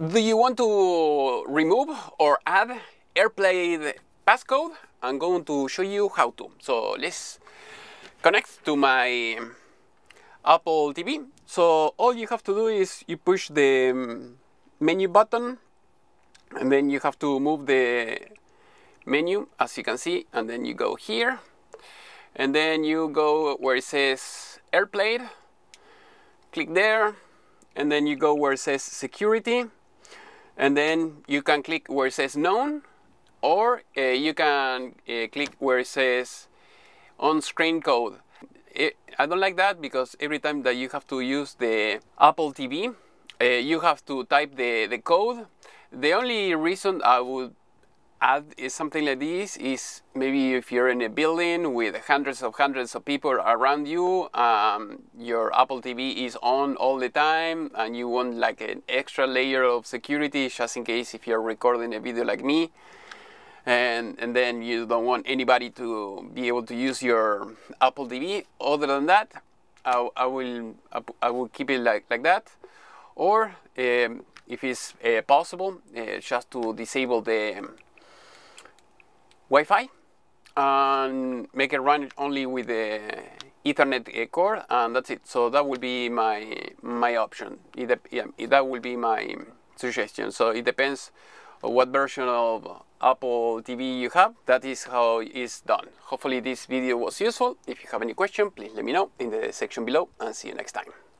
Do you want to remove or add AirPlay passcode? I'm going to show you how to. So let's connect to my Apple TV. So all you have to do is you push the menu button and then you have to move the menu as you can see and then you go here and then you go where it says AirPlay click there and then you go where it says security and then you can click where it says known or uh, you can uh, click where it says on-screen code. It, I don't like that because every time that you have to use the Apple TV uh, you have to type the, the code. The only reason I would add is something like this is maybe if you're in a building with hundreds of hundreds of people around you um, your apple tv is on all the time and you want like an extra layer of security just in case if you're recording a video like me. And and then you don't want anybody to be able to use your apple tv other than that i, I will i will keep it like like that. Or um, if it's uh, possible uh, just to disable the Wi-Fi and make it run only with the Ethernet core and that's it. So that will be my my option. It, yeah, that will be my suggestion. So it depends on what version of Apple TV you have. That is how it's done. Hopefully this video was useful. If you have any question, please let me know in the section below and see you next time.